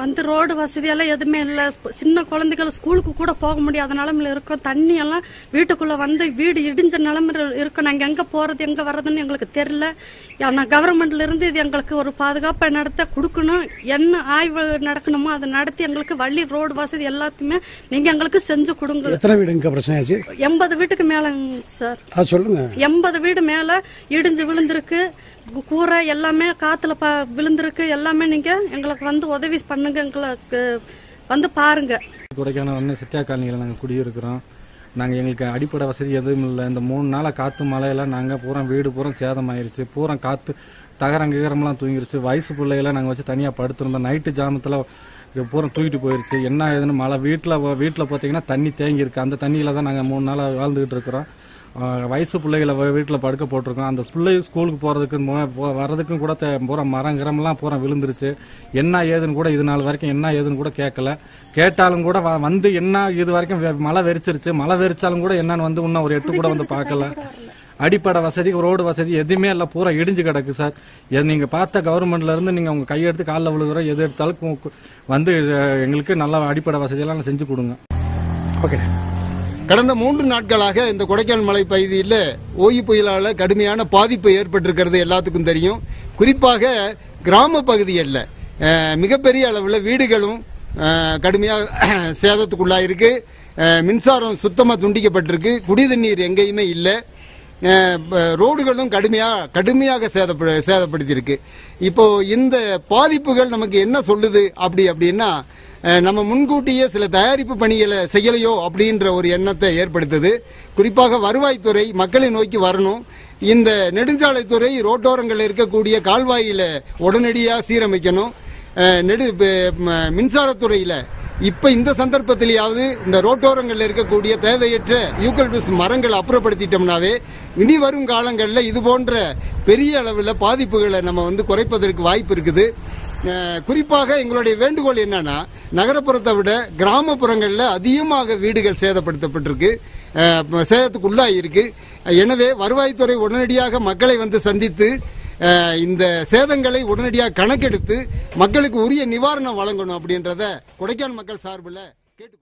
வந்து ரோடு வசதியெல்லாம் எதுவுமே இல்லை. சின்ன குழந்தைகள் ஸ்கூலுக்கு கூட போக முடியாத நிலமையில இருக்கோம் தண்ணி எல்லாம் வீட்டுக்குள்ள வந்து வீடு இடிஞ்ச நிலமையில இருக்கோம் நாங்கள் எங்கே போகிறது எங்கே வர்றதுன்னு எங்களுக்கு தெரியல. ஆனால் கவர்மெண்ட்ல இருந்து இது எங்களுக்கு ஒரு பாதுகாப்பை நடத்த கொடுக்கணும். என்ன ஆய்வு நடக்கணுமோ அதை நடத்தி எங்களுக்கு வள்ளி ரோடு வசதி எல்லாத்தையுமே நீங்கள் எங்களுக்கு செஞ்சு கொடுங்க. எத்தனை வீடுங்க பிரச்சனை ஆச்சு? எண்பது வீட்டுக்கு மேலங்க சார். சொல்லுங்க. எண்பது வீடு மேல இடிஞ்சு விழுந்திருக்கு. கூரை எல்லாமே காத்துல ப விழுந்திருக்கு. எல்லாமே நீங்க எங்களுக்கு வந்து உதவி பண்ணுங்க. எங்களுக்கு வந்து பாருங்க. கொடைக்கானல் வந்து சித்தியா காலனியில் நாங்கள் குடியிருக்கிறோம். நாங்கள் எங்களுக்கு அடிப்படை வசதி எதுவும் இல்லை. இந்த மூணு நாளாக காற்று மழையெல்லாம் நாங்கள் பூரா வீடு பூரா சேதம் ஆயிடுச்சு பூரா காற்று தகரம் கிகரம்லாம் தூங்கிருச்சு. வயசு பிள்ளைகளை நாங்கள் வச்சு தனியாக படுத்திருந்தோம். நைட்டு ஜாமத்தில் பூரா தூக்கிட்டு போயிருச்சு. என்ன ஏதுன்னு மழை வீட்டில் வீட்டில் பார்த்தீங்கன்னா தண்ணி தேங்கியிருக்கு. அந்த தண்ணியில் தான் நாங்கள் மூணு நாளாக வாழ்ந்துகிட்டு இருக்கிறோம். வயசு பிள்ளைகளை வீட்டில் படுக்க போட்டிருக்கோம். அந்த பிள்ளை ஸ்கூலுக்கு போகிறதுக்கு வர்றதுக்கும் கூட தே- பூரா மரம் கிரமெல்லாம் பூரா விழுந்துருச்சு. என்ன ஏதுன்னு கூட இது நாள் வரைக்கும் என்ன ஏதுன்னு கூட கேட்கல கேட்டாலும் கூட வ- வந்து என்ன இது வரைக்கும் வெ- மழை வெறிச்சிருச்சு. மழை வெறிச்சாலும் கூட என்னன்னு வந்து இன்னும் ஒரு எட்டு கூட வந்து பார்க்கல. அடிப்படை வசதி ரோடு வசதி எதுவுமே இல்லை. பூரா இடிஞ்சு கிடக்கு சார். நீங்கள் பார்த்த கவர்மெண்ட்லேருந்து நீங்கள் உங்கள் கையெடுத்து காலில் விழுகிற எது எடுத்தாலும் வந்து எங்களுக்கு நல்ல அடிப்படை வசதியெல்லாம் செஞ்சு கொடுங்க. ஓகே. கடந்த மூன்று நாட்களாக இந்த கொடைக்கானல் மலை பகுதியில் ஓய்வு புயலால் கடுமையான பாதிப்பு ஏற்பட்டிருக்கிறது எல்லாத்துக்கும் தெரியும். குறிப்பாக கிராம பகுதிகளில் மிகப்பெரிய அளவில் வீடுகளும் கடுமையாக சேதத்துக்குள்ளாயிருக்கு. மின்சாரம் சுத்தமாக துண்டிக்கப்பட்டிருக்கு. குடி தண்ணீர் எங்கேயுமே இல்லை. ரோடுகளும் கடுமையாக கடுமையாக சேதப்ப சேதப்படுத்தியிருக்கு. இப்போ இந்த பாதிப்புகள் நமக்கு என்ன சொல்லுது அப்படி அப்படின்னா நம்ம முன்கூட்டியே சில தயாரிப்பு பணிகளை செய்யலையோ அப்படின்ற ஒரு எண்ணத்தை ஏற்படுத்துது. குறிப்பாக வருவாய்த்துறை மக்களை நோக்கி வரணும். இந்த நெடுஞ்சாலைத்துறை ரோட்டோரங்களில் இருக்கக்கூடிய கால்வாயில் உடனடியாக சீரமைக்கணும். நெடு மின்சாரத்துறையில் இப்ப இந்த சந்தர்ப்பத்திலேயாவது இந்த ரோட்டோரங்களில் இருக்கக்கூடிய தேவையற்ற யூக்கலிப்டஸ் மரங்களை அப்புறப்படுத்திட்டோம்னாவே இனி வரும் காலங்களில் இது போன்ற பெரிய அளவில் பாதிப்புகளை நம்ம வந்து குறைப்பதற்கு வாய்ப்பு இருக்குது. குறிப்பாக எங்களுடைய வேண்டுகோள் என்னன்னா நகரப்புறத்தை விட கிராமப்புறங்களில் அதிகமாக வீடுகள் சேதப்படுத்தப்பட்டிருக்கு. அஹ், இருக்கு எனவே வருவாய்த்துறை உடனடியாக மக்களை வந்து சந்தித்து இந்த சேதங்களை உடனடியாக கணக்கெடுத்து மக்களுக்கு உரிய நிவாரணம் வழங்கணும் அப்படின்றத கொடைக்கானல் மக்கள் சார்பில் கேட்டுக்கொள்கிறோம்.